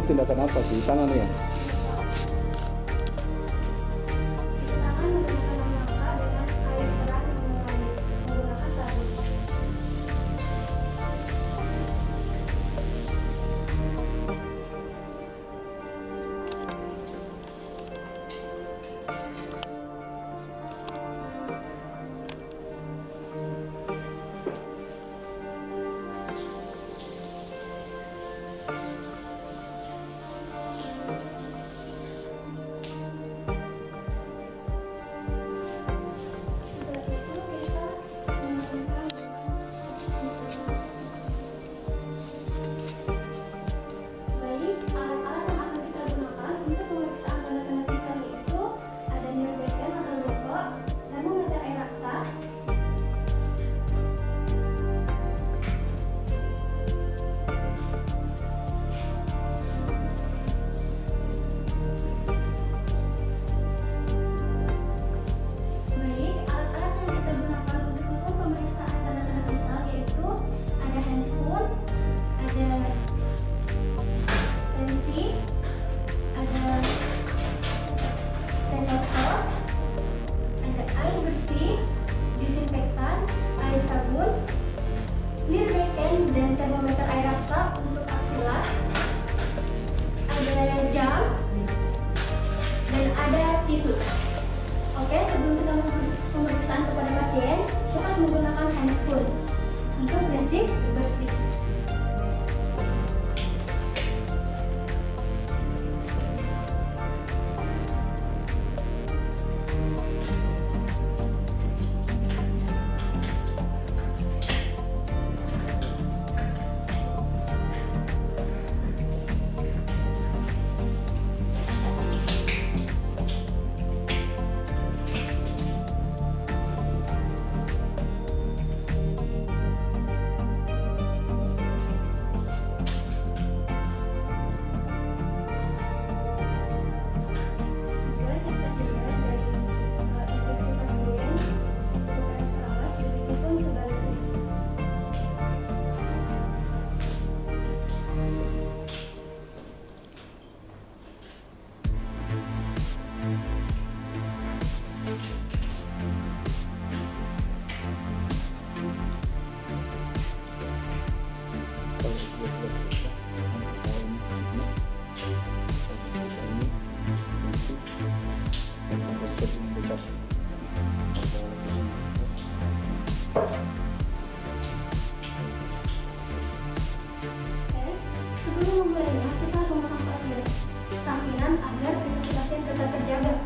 ってんだからなったっていかのねえ music perlu membelanja kita rumah sampah sampingan agar aktivitas pasien tetap terjaga.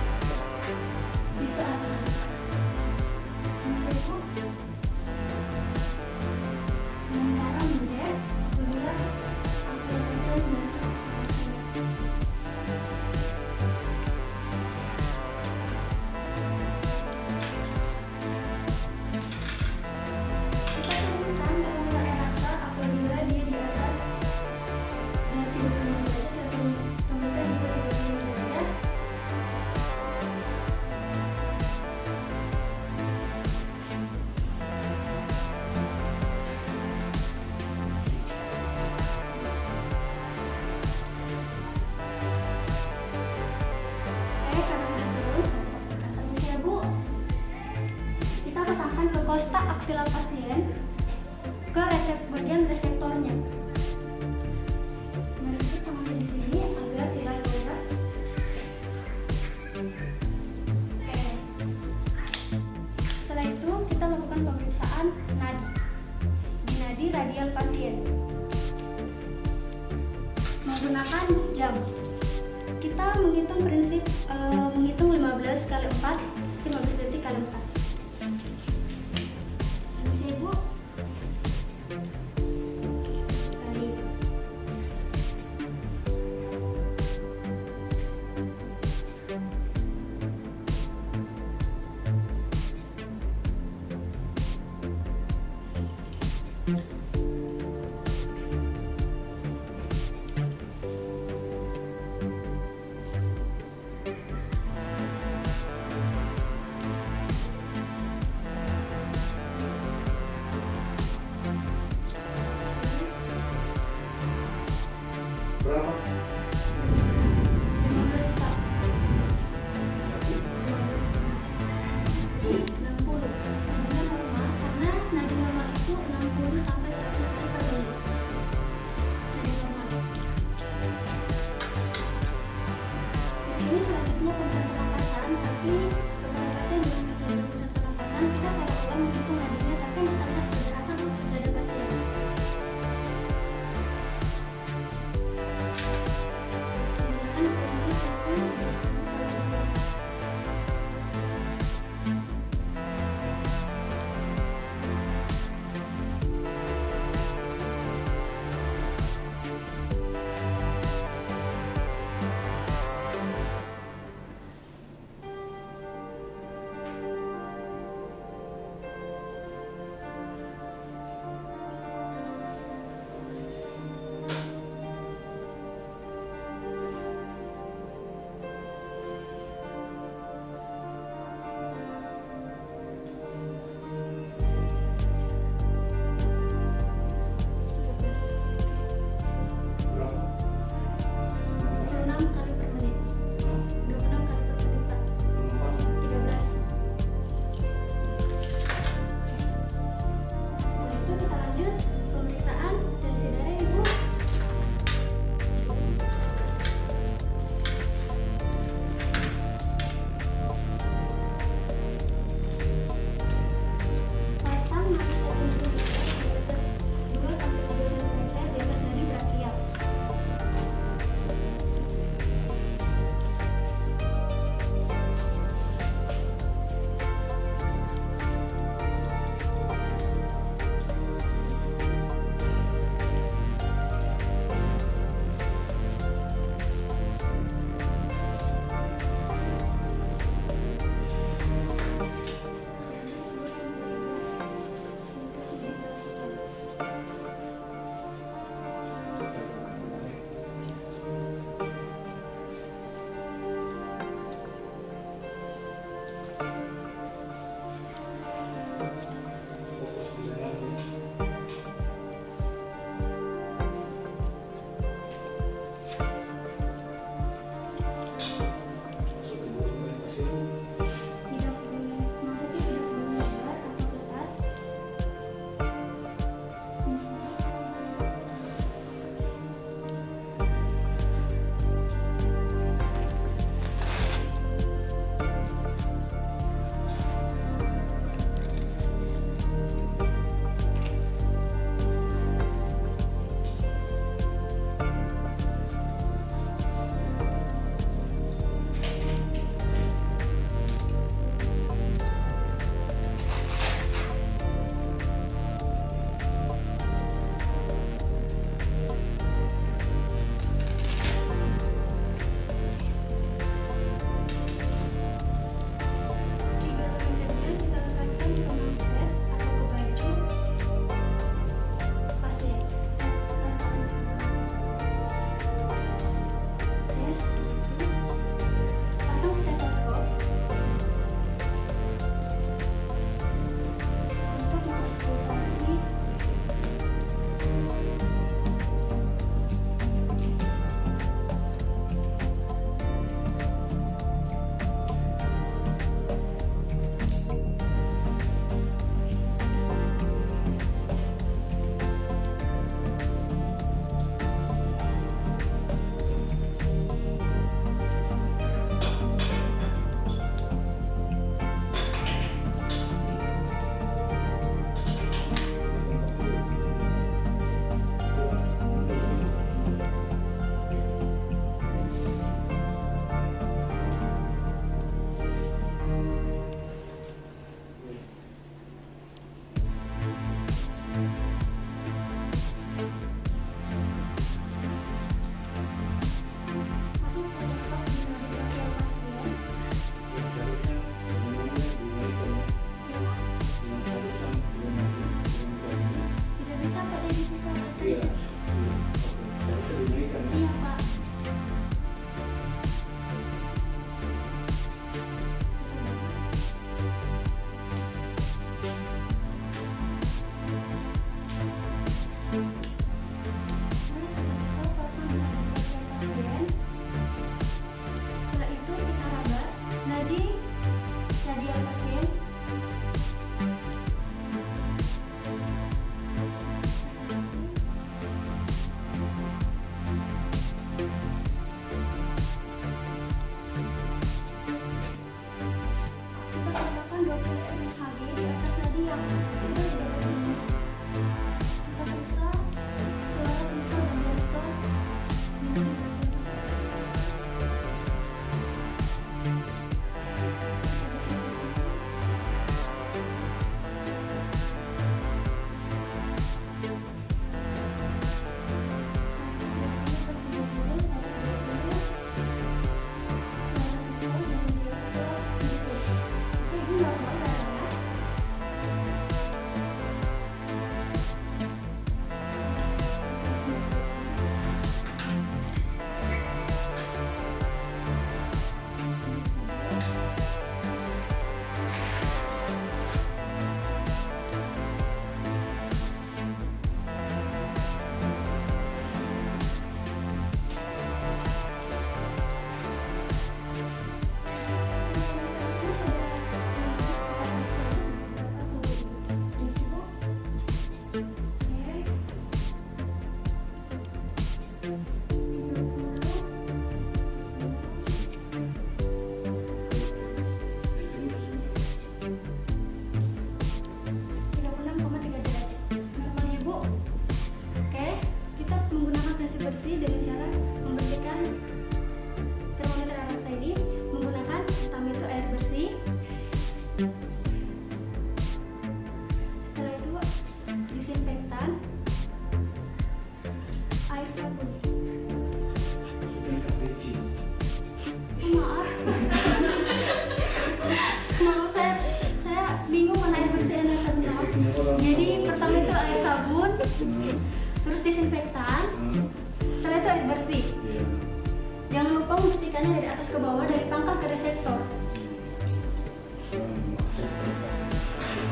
Habis bu, kita pasangkan ke kosta aksila pasien ke resep bagian reseptornya. Kita menghitung prinsip uh, menghitung 15 kali 4, 15 detik kali 4. pernapasan tapi pernapasan belum begitu benar pernapasan kita kayak kurang nadinya tapi kita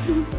Mm-hmm.